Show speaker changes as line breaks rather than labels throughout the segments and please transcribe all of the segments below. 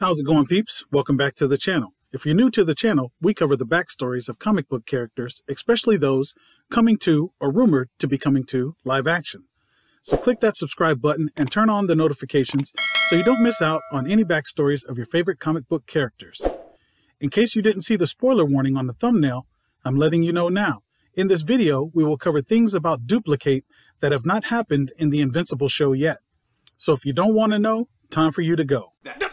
How's it going, peeps? Welcome back to the channel. If you're new to the channel, we cover the backstories of comic book characters, especially those coming to or rumored to be coming to live action. So click that subscribe button and turn on the notifications so you don't miss out on any backstories of your favorite comic book characters. In case you didn't see the spoiler warning on the thumbnail, I'm letting you know now. In this video, we will cover things about Dupli-Kate that have not happened in the Invincible show yet. So if you don't want to know, time for you to go.
Out!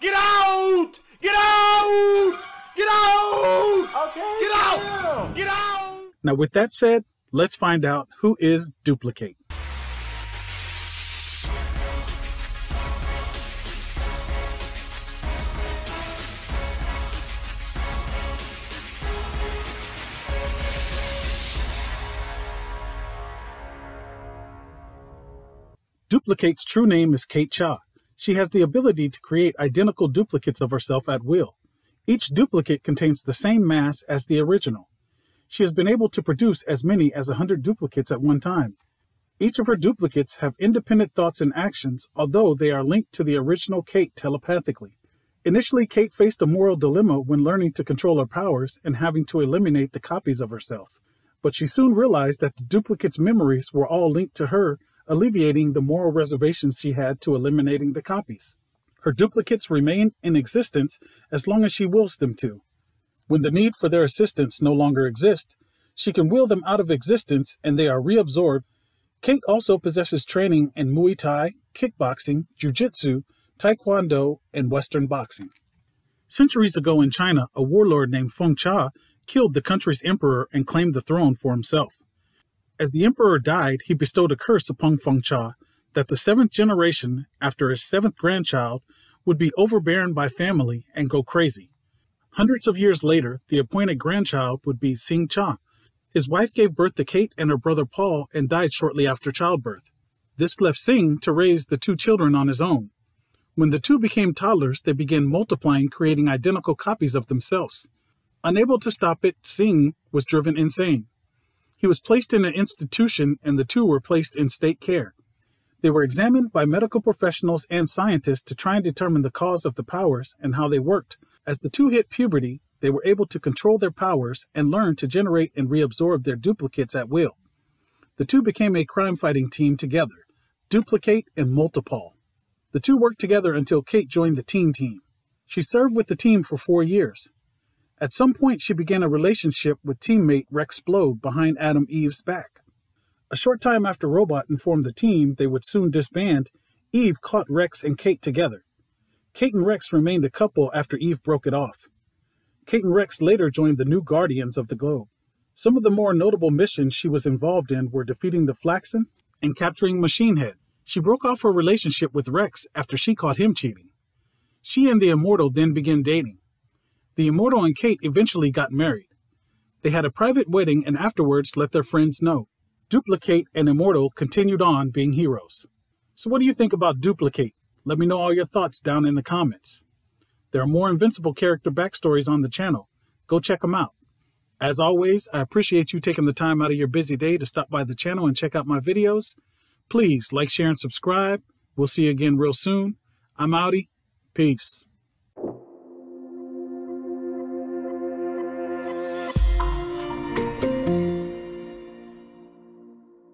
Get out! Get out! Get out!
Okay.
Get out! Get out!
Now, with that said, let's find out who is Dupli-Kate. Dupli-Kate's true name is Kate Cha. She has the ability to create identical duplicates of herself at will. Each duplicate contains the same mass as the original. She has been able to produce as many as 100 duplicates at one time. Each of her duplicates have independent thoughts and actions, although they are linked to the original Kate telepathically. Initially, Kate faced a moral dilemma when learning to control her powers and having to eliminate the copies of herself. But she soon realized that the duplicates' memories were all linked to her alleviating the moral reservations she had to eliminating the copies. Her duplicates remain in existence as long as she wills them to. When the need for their assistance no longer exists, she can will them out of existence and they are reabsorbed. Kate also possesses training in Muay Thai, kickboxing, jiu-jitsu, taekwondo, and Western boxing. Centuries ago in China, a warlord named Feng Cha killed the country's emperor and claimed the throne for himself. As the emperor died, he bestowed a curse upon Feng Cha that the seventh generation, after his seventh grandchild, would be overbearing by family and go crazy. Hundreds of years later, the appointed grandchild would be Xing Cha. His wife gave birth to Kate and her brother Paul and died shortly after childbirth. This left Xing to raise the two children on his own. When the two became toddlers, they began multiplying, creating identical copies of themselves. Unable to stop it, Xing was driven insane. He was placed in an institution and the two were placed in state care. They were examined by medical professionals and scientists to try and determine the cause of the powers and how they worked. As the two hit puberty, they were able to control their powers and learn to generate and reabsorb their duplicates at will. The two became a crime fighting team together Dupli-Kate and Multi-Paul. The two worked together until Kate joined the teen team. She served with the team for four years. At some point, she began a relationship with teammate Rex Splode behind Atom Eve's back. A short time after Robot informed the team they would soon disband, Eve caught Rex and Kate together. Kate and Rex remained a couple after Eve broke it off. Kate and Rex later joined the New Guardians of the Globe. Some of the more notable missions she was involved in were defeating the Flaxen and capturing Machine Head. She broke off her relationship with Rex after she caught him cheating. She and the Immortal then began dating. The Immortal and Kate eventually got married. They had a private wedding and afterwards let their friends know. Dupli-Kate and Immortal continued on being heroes. So, what do you think about Dupli-Kate? Let me know all your thoughts down in the comments. There are more Invincible character backstories on the channel. Go check them out. As always, I appreciate you taking the time out of your busy day to stop by the channel and check out my videos. Please like, share, and subscribe. We'll see you again real soon. I'm outie. Peace.